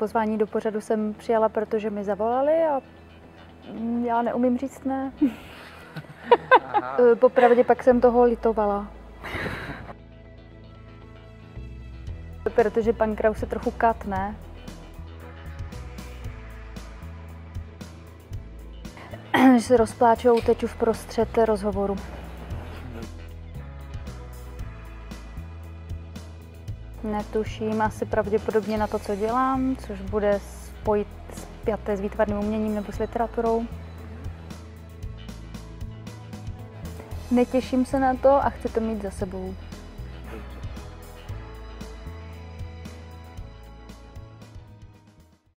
pozvání do pořadu jsem přijala, protože mi zavolali a mm, já neumím říct ne. Popravdě pak jsem toho litovala. protože pan Kraus se trochu katne. Že se rozpláče a uteču v prostřed rozhovoru. Netuším, asi pravděpodobně na to, co dělám, což bude spojit spjaté s výtvarným uměním nebo s literaturou. Netěším se na to a chci to mít za sebou.